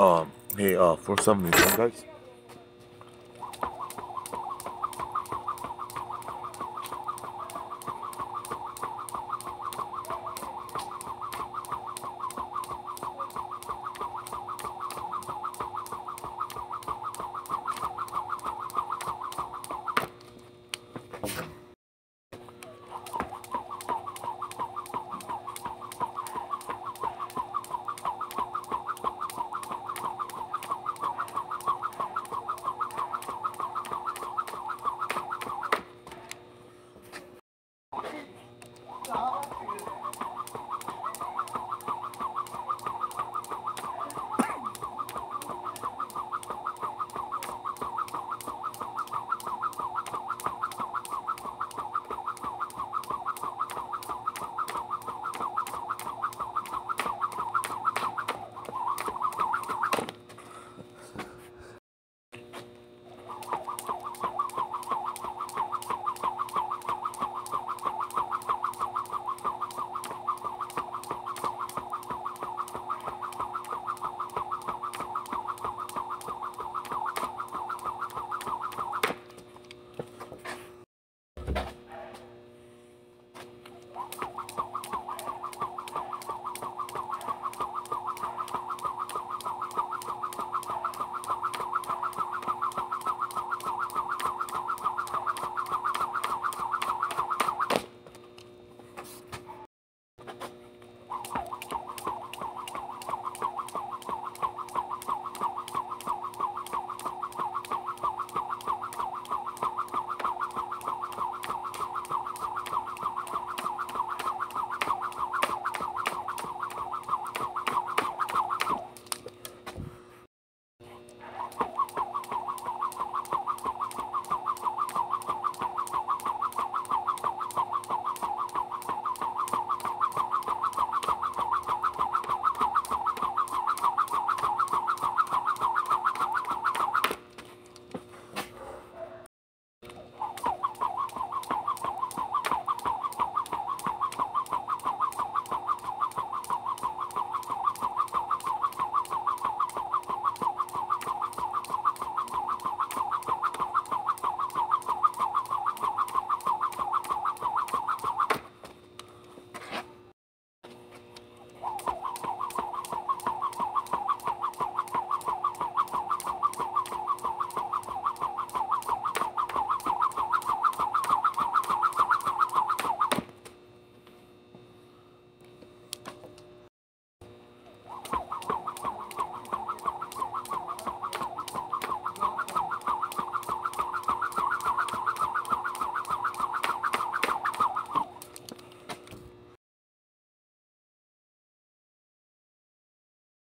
Um, hey, uh, 471, guys.